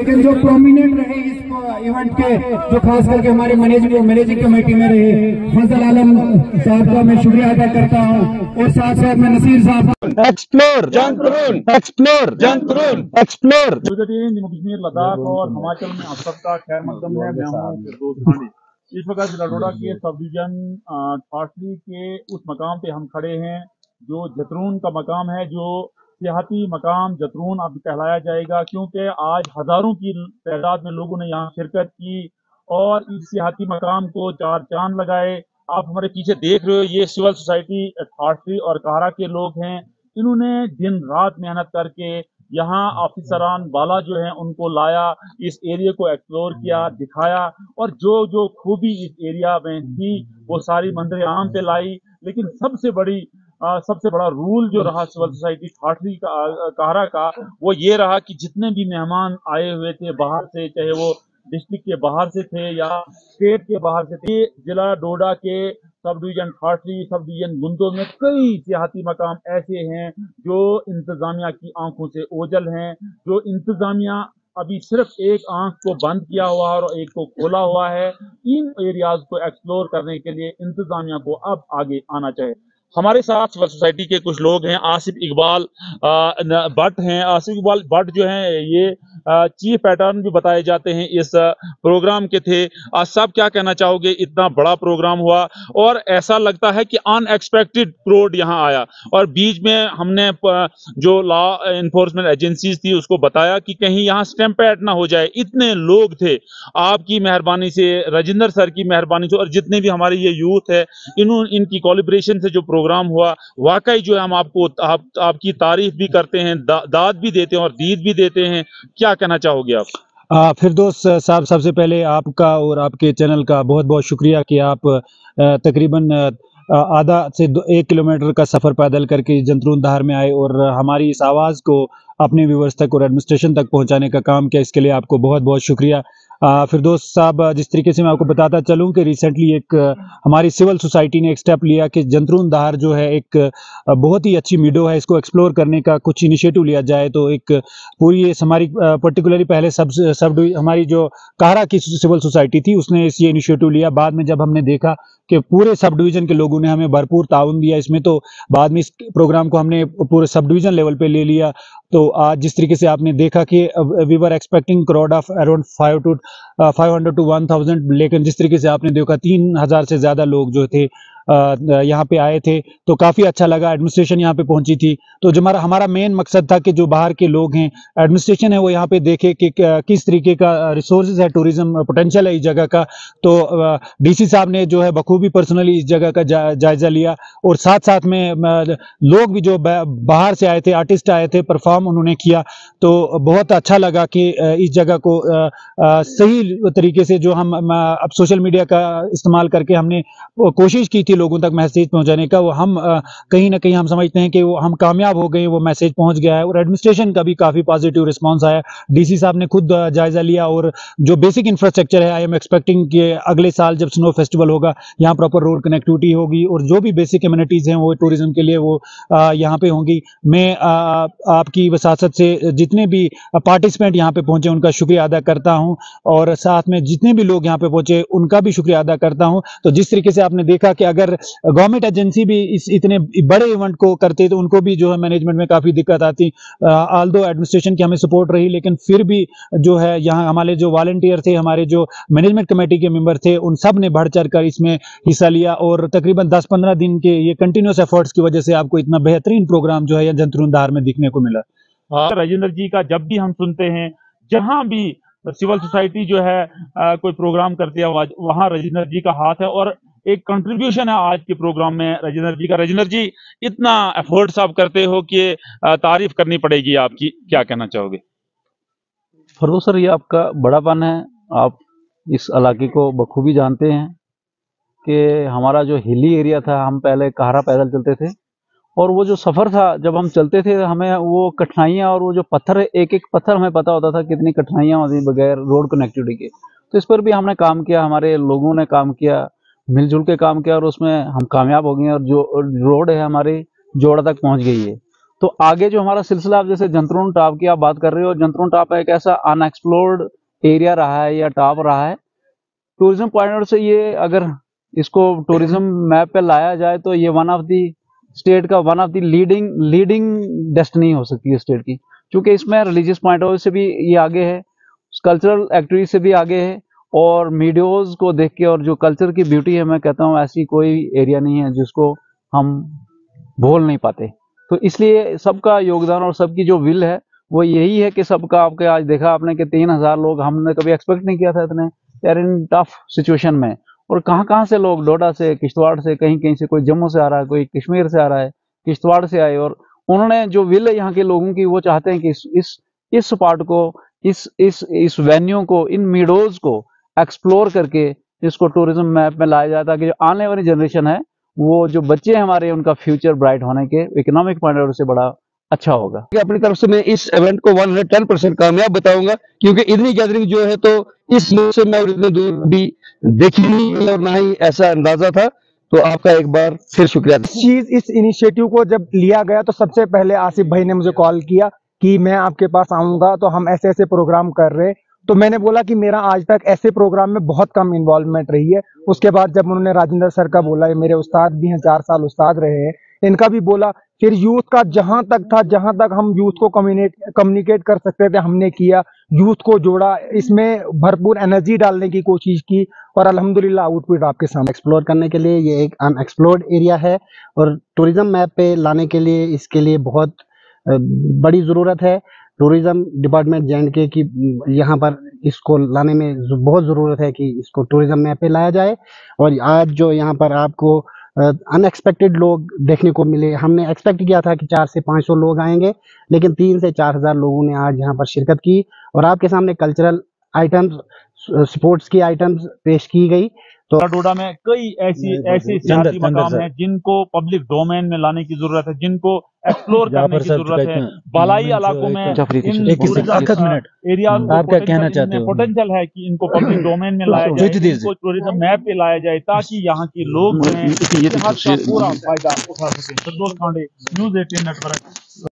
लेकिन जो प्रोमिनेंट रहे इस इवेंट के जो खास करके हमारे मैनेजमेंट मैनेजिंग कमेटी में रहे फजल आलम साहब का मैं शुक्रिया अदा करता हूँ और साथ साथ मैं नसीर साहब एक्सप्लोर जंतरून एक्सप्लोर जंतरून एक्सप्लोर जम्मू कश्मीर लद्दाख और हिमाचल में आप सबका खैर मकदम है। मैं हूँ इस वक्त जिला के सब डिवीज़न ठाठली के उस मकाम पे हम खड़े हैं जो जतरून का मकाम है जो सियाती मकाम जतरून अब कहलाया जाएगा, क्योंकि आज हज़ारों की तादाद में लोगों ने यहाँ शिरकत की और इस सियाती मकाम को चार चाँद लगाए। आप हमारे पीछे देख रहे हो, ये सिविल सोसाइटी ठाठरी और कारा के लोग हैं। इन्होंने दिन रात मेहनत करके यहाँ ऑफिसरान वाला जो है, उनको लाया, इस एरिया को एक्सप्लोर किया, दिखाया और जो जो खूबी इस एरिया में थी, वो सारी मंदिर आम पे लाई। लेकिन सबसे बड़ी आ, सबसे बड़ा रूल जो रहा सिविल सोसाइटी ठाठरी का कारा का वो ये रहा कि जितने भी मेहमान आए हुए थे बाहर से चाहे वो डिस्ट्रिक्ट के बाहर से थे या स्टेट के बाहर से थे जिला डोडा के sub division Thathri sub division Gundo में कई सियाती मकाम ऐसे हैं जो इंतजामिया की आँखों से ओझल हैं जो इंतजामिया अभी सिर्फ़ एक आँख को बंद किया हुआ है और एक को खोला हुआ है। इन एरियाज़ को एक्सप्लोर करने के लिए इंतजामिया को अब आगे आना चाहिए। हमारे साथ सोसाइटी के कुछ लोग हैं, आसिफ इकबाल भट्ट हैं। आसिफ इकबाल, भट्ट जो हैं, ये चीफ पैटर्न भी बताए जाते हैं इस प्रोग्राम के थे। आज सब क्या कहना चाहोगे? इतना बड़ा प्रोग्राम हुआ और ऐसा लगता है कि अनएक्सपेक्टेड क्रोड यहाँ आया। और बीच में हमने जो लॉ इन्फोर्समेंट एजेंसीज थी उसको बताया कि कहीं यहाँ स्टैम्पैड ना हो जाए। इतने लोग थे। आपकी मेहरबानी से राजेंद्र सर की मेहरबानी से और जितने भी हमारे ये यूथ है इन इनकी कॉलिब्रेशन से जो प्रोग्राम हुआ वाकई जो है हम आपको आप, आपकी तारीफ़ भी करते हैं दा, दाद भी देते हैं और दीद भी देते हैं। क्या कहना चाहोगे आप? फिर दोस्त साहब, सबसे पहले आपका और आपके चैनल का बहुत बहुत शुक्रिया कि आप तकरीबन आधा से एक किलोमीटर का सफ़र पैदल करके जंतरून धार में आए और हमारी इस आवाज़ को अपने व्यूवर्स तक और एडमिनिस्ट्रेशन तक पहुँचाने का काम किया। इसके लिए आपको बहुत बहुत शुक्रिया। फिर दोस्त साहब, जिस तरीके से मैं आपको बताता चलूँ कि रिसेंटली एक, हमारी सिविल सोसाइटी ने एक स्टेप लिया कि जंतरून दहार जो है एक बहुत ही अच्छी मीडो है। इसको एक्सप्लोर करने का कुछ इनिशिएटिव लिया जाए तो एक पूरी हमारी पर्टिकुलरली पहले सब सब हमारी जो कारा की सिविल सोसाइटी थी, उसने इस ये इनिशिएटिव लिया। बाद में जब हमने देखा कि पूरे सब डिवीज़न के लोगों ने हमें भरपूर ताउन दिया इसमें तो बाद में इस प्रोग्राम को हमने पूरे सब डिवीज़न लेवल पे ले लिया। तो आज जिस तरीके से आपने देखा कि we were expecting crowd of around five to five hundred to one thousand लेकिन जिस तरीके से आपने देखा, तीन हज़ार से ज़्यादा लोग जो थे यहाँ पे आए थे तो काफ़ी अच्छा लगा। एडमिनिस्ट्रेशन यहाँ पे पहुँची थी। तो जो हमारा हमारा मेन मकसद था कि जो बाहर के लोग हैं एडमिनिस्ट्रेशन है वो यहाँ पे देखे कि किस तरीके का रिसोर्स है टूरिज़्म पोटेंशियल है इस जगह का। तो डीसी साहब ने जो है बखूबी पर्सनली इस जगह का जा, जायजा लिया। और साथ साथ में लोग भी जो बाहर से आए थे आर्टिस्ट आए थे परफॉर्म उन्होंने किया। तो बहुत अच्छा लगा कि इस जगह को सही तरीके से जो हम अब सोशल मीडिया का इस्तेमाल करके हमने कोशिश की थी लोगों तक मैसेज पहुँचाने का, वो हम कहीं ना कहीं हम समझते हैं कि वो हम कामयाब हो गए वो मैसेज पहुँच गया है और एडमिनिस्ट्रेशन का भी काफ़ी पॉजिटिव रिस्पॉन्स आया। डीसी साहब ने खुद जायजा लिया और जो बेसिक इंफ्रास्ट्रक्चर है आई एम एक्सपेक्टिंग कि अगले साल जब स्नो फेस्टिवल होगा, यहाँ प्रॉपर रोड कनेक्टिविटी होगी और जो भी बेसिक कम्युनिटीज़ हैं, वो टूरिज़्म के लिए वो यहाँ पे होंगी। मैं आपकी वसासत से जितने भी पार्टिसिपेंट यहाँ पे पहुँचे, उनका शुक्रिया अदा करता हूँ और साथ में जितने भी लोग यहाँ पे पहुँचे, उनका भी शुक्रिया अदा करता हूँ। तो जिस तरीके से आपने देखा कि अगर अगर गवर्नमेंट एजेंसी भी इस इतने बड़े इवेंट को करते तो उनको भी जो है मैनेजमेंट में काफ़ी दिक्कत आती। आल दो एडमिनिस्ट्रेशन की हमें सपोर्ट रही लेकिन फिर भी जो है यहाँ हमारे जो वॉल्टियर थे हमारे जो मैनेजमेंट कमेटी के मेंबर थे उन सबने बढ़ चढ़ कर इसमें हिस्सा लिया और तकरीबन दस पंद्रह दिन के ये कंटिन्यूस एफर्ट्स की वजह से आपको इतना बेहतरीन प्रोग्राम जो है जंतरुंदार में दिखने को मिला। राजेंद्र जी का जब भी हम सुनते हैं जहाँ भी सिविल सोसाइटी जो है आ, कोई प्रोग्राम करती है वहाँ राजेंद्र जी का हाथ है और एक कंट्रीब्यूशन है आज के प्रोग्राम में राजेंद्र जी का। राजेंद्र जी इतना एफर्ट्स आप करते हो कि तारीफ़ करनी पड़ेगी आपकी। क्या कहना चाहोगे? फरोज सर, ये आपका बड़ापन है। आप इस इलाके को बखूबी जानते हैं कि हमारा जो हिली एरिया था, हम पहले कहारा पैदल चलते थे और वो जो सफ़र था, जब हम चलते थे, हमें वो कठिनाइयाँ और वो जो पत्थर एक एक पत्थर हमें पता होता था कितनी कठिनाइयाँ होती बगैर रोड कनेक्टिविटी के। तो इस पर भी हमने काम किया, हमारे लोगों ने काम किया। मिलजुल के काम किया और उसमें हम कामयाब हो गए और जो रोड है हमारी जोड़ा तक पहुँच गई है। तो आगे जो हमारा सिलसिला, आप जैसे जंतरून टाप की आप बात कर रहे हो जंतरून टाप एक ऐसा अनएक्सप्लोर्ड एरिया रहा है या टाप रहा है। टूरिज़्म पॉइंट से ये अगर इसको टूरिज़्म मैप पे लाया जाए तो ये वन ऑफ़ दी स्टेट का one of the leading leading destiny हो सकती है स्टेट की। क्योंकि इसमें रिलीजियस पॉइंट ऑफ़ से भी ये आगे है कल्चरल एक्टिविटी से भी आगे है। और मीडियोज को देख के और जो कल्चर की ब्यूटी है, मैं कहता हूँ, ऐसी कोई एरिया नहीं है जिसको हम भूल नहीं पाते। तो इसलिए सबका योगदान और सबकी जो विल है, वो यही है कि सबका, आपके आज देखा आपने कि तीन हज़ार लोग हमने कभी एक्सपेक्ट नहीं किया था इतने। यार इन टफ सिचुएशन में। और कहाँ कहाँ से लोग? डोडा से, किश्तवाड़ से, कहीं कहीं से कोई जम्मू से आ रहा है, कोई कश्मीर से आ रहा है, किश्तवाड़ से आए और उन्होंने जो विल है यहाँ के लोगों की, वो चाहते हैं कि इस इस इस स्पॉट को, इस इस इस वेन्यू को, इन मीडोज को एक्सप्लोर करके इसको टूरिज़्म मैप में लाया जाए ताकि जो आने वाली जनरेशन है वो जो बच्चे हमारे उनका फ्यूचर ब्राइट होने के इकोनॉमिक पॉइंट ऑफ़ व्यू से बड़ा अच्छा होगा। कि अपनी तरफ़ से मैं इस इवेंट को 110 परसेंट कामयाब बताऊँगा क्योंकि इतनी गैदरिंग जो है तो इस मौसम में और इतने दूर भी देखी नहीं और ना ही ऐसा अंदाज़ा था। तो आपका एक बार फिर शुक्रिया। चीज़ इस इनिशिएटिव को जब लिया गया तो सबसे पहले आसिफ भाई ने मुझे कॉल किया कि मैं आपके पास आऊँगा तो हम ऐसे ऐसे प्रोग्राम कर रहे हैं। तो मैंने बोला कि मेरा आज तक ऐसे प्रोग्राम में बहुत कम इन्वॉल्वमेंट रही है। उसके बाद जब उन्होंने राजेंद्र सर का बोला, ये मेरे उस्ताद भी हैं, चार साल उस्ताद रहे हैं। इनका भी बोला, फिर यूथ का जहाँ तक था, जहाँ तक हम यूथ को कम्युनिकेट कम्युनिकेट कर सकते थे, हमने किया। यूथ को जोड़ा। इसमें भरपूर एनर्जी डालने की कोशिश की और अल्हम्दुलिल्लाह आउटपुट आपके सामने। एक्सप्लोर करने के लिए ये एक अनएक्सप्लोर्ड एरिया है और टूरिज़्म मैप पे लाने के लिए इसके लिए बहुत बड़ी ज़रूरत है। टूरिज़्म डिपार्टमेंट जे के की यहाँ पर इसको लाने में बहुत ज़रूरत है कि इसको टूरिज़्म मैप पे लाया जाए। और आज जो यहाँ पर आपको अनएक्सपेक्टेड लोग देखने को मिले। हमने एक्सपेक्ट किया था कि चार से पाँच सौ लोग आएँगे, लेकिन तीन से चार हज़ार लोगों ने आज यहाँ पर शिरकत की। और आपके सामने कल्चरल आइटम्स स्पोर्ट्स की आइटम्स पेश की गई। डोडा में कई ऐसी ऐसे सियासी मकाम। हैं जिनको पब्लिक डोमेन में लाने की ज़रूरत है जिनको एक्सप्लोर करने की ज़रूरत है बालाई इलाकों में जाफरी की इन एक किसी- tourism, आखिर मिनट। एरिया आप कहना चाहते हो? पोटेंशियल है कि इनको पब्लिक डोमेन में लाया जाए इनको टूरिज़्म मैप पे लाया जाए ताकि यहाँ के लोग हैं तो पूरा फ़ायदा उठा सकें Santosh Pandey news eighteen network